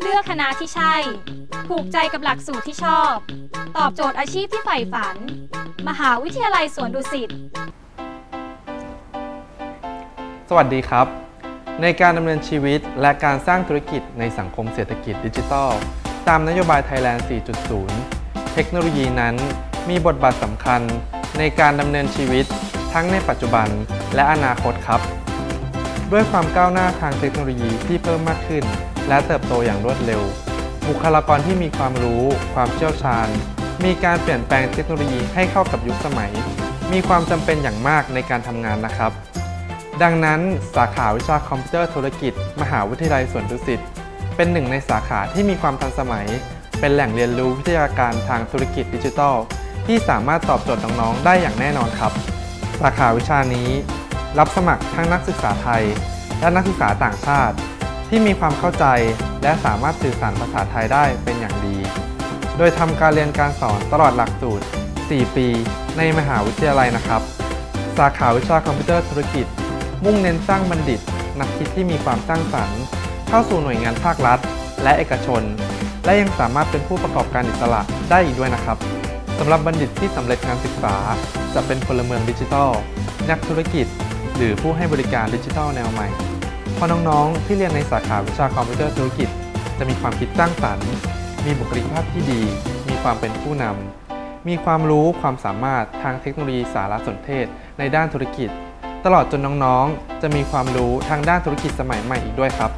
เลือกคณะที่ใช่ถูกใจกับหลักสูตรที่ชอบ ตอบโจทย์อาชีพที่ใฝ่ฝัน มหาวิทยาลัยสวนดุสิต สวัสดีครับ ในการดำเนินชีวิตและการสร้างธุรกิจในสังคมเศรษฐกิจดิจิทัล ตามนโยบาย Thailand 4.0 เทคโนโลยีนั้นมีบทบาทสำคัญในการดำเนินชีวิตทั้งในปัจจุบันและอนาคตครับ ด้วยความก้าวหน้าทางเทคโนโลยีที่เพิ่มมากขึ้น และเติบโตอย่างรวดเร็ว บุคลากรที่มีความรู้ ความเชี่ยวชาญ มีการเปลี่ยนแปลงเทคโนโลยีให้เข้ากับยุคสมัย มีความจำเป็นอย่างมากในการทำงานนะครับ ดังนั้นสาขาวิชาคอมพิวเตอร์ธุรกิจ มหาวิทยาลัยสวนดุสิตเป็นหนึ่งในสาขาที่มีความทันสมัย เป็นแหล่งเรียนรู้วิทยาการทางธุรกิจดิจิทัล ที่สามารถตอบโจทย์น้องๆได้อย่างแน่นอนครับ สาขาวิชานี้ รับสมัครทั้งนักศึกษาไทย และนักศึกษาต่างชาติ ที่มีความเข้าใจและสามารถสื่อสารภาษาไทยได้เป็นอย่างดี โดยทำการเรียนการสอนตลอดหลักสูตร 4 ปี ในมหาวิทยาลัยนะครับ สาขาวิชาคอมพิวเตอร์ธุรกิจ มุ่งเน้นสร้างบัณฑิต นักคิดที่มีความสร้างสรรค์ เข้าสู่หน่วยงานภาครัฐ และเอกชน และยังสามารถเป็นผู้ประกอบการอิสระได้อีกด้วยนะครับสำหรับบัณฑิตที่สำเร็จการศึกษา จะเป็นพลเมืองดิจิทัล นักธุรกิจ หรือผู้ให้บริการดิจิทัลแนวใหม่ ราะน้องๆ ที่เรียนในสาขาวิชาคอมพิวเตอร์ธุรกิจ จะมีความคิดสร้างสรรค์ มีบุคลิกภาพที่ดี มีความเป็นผู้นำ มีความรู้ความสามารถทางเทคโนโลยีสารสนเทศในด้านธุรกิจ ตลอดจนน้องๆ จะมีความรู้ทางด้านธุรกิจสมัยใหม่อีกด้วยครับ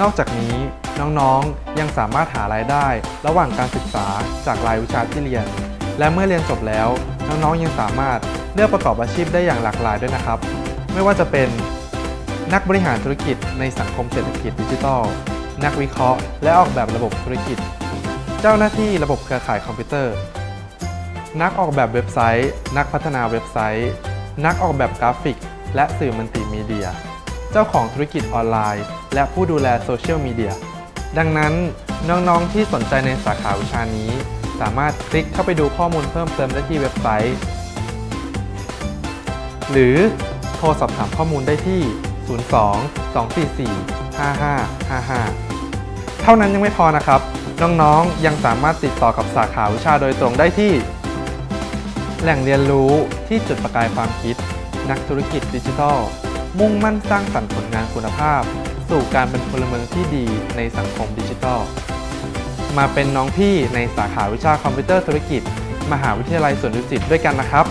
นอกจากนี้น้องๆ ยังสามารถหารายได้ ระหว่างการศึกษาจากรายวิชาที่เรียน และเมื่อเรียนจบแล้ว น้องๆ ยังสามารถเลือกประกอบอาชีพได้อย่างหลากหลายด้วยนะครับ ไม่ว่าจะเป็น นักบริหารธุรกิจในสังคมเศรษฐกิจดิจิทัล นักวิเคราะห์ และออกแบบระบบธุรกิจ เจ้าหน้าที่ระบบเครือข่ายคอมพิวเตอร์ นักออกแบบเว็บไซต์ นักพัฒนาเว็บไซต์ นักออกแบบกราฟิก และสื่อมัลติมีเดีย เจ้าของธุรกิจออนไลน์ และผู้ดูแลโซเชียลมีเดีย ดังนั้นน้องๆที่สนใจในสาขาวิชานี้ สามารถคลิกเข้าไปดูข้อมูลเพิ่มเติมได้ที่เว็บไซต์ หรือโทรสอบถามข้อมูลได้ที่ 02 244 5555 เท่านั้นยังไม่พอนะครับ น้องๆ ยังสามารถติดต่อกับสาขาวิชาโดยตรงได้ที่ แหล่งเรียนรู้ที่จุดประกายความคิด นักธุรกิจดิจิทัล มุ่งมั่นสร้างสรรค์ผลงานคุณภาพ สู่การเป็นพลเมืองที่ดีในสังคมดิจิทัล มาเป็นน้องพี่ในสาขาวิชาคอมพิวเตอร์ธุรกิจ มหาวิทยาลัยสวนดุสิตด้วยกันนะครับ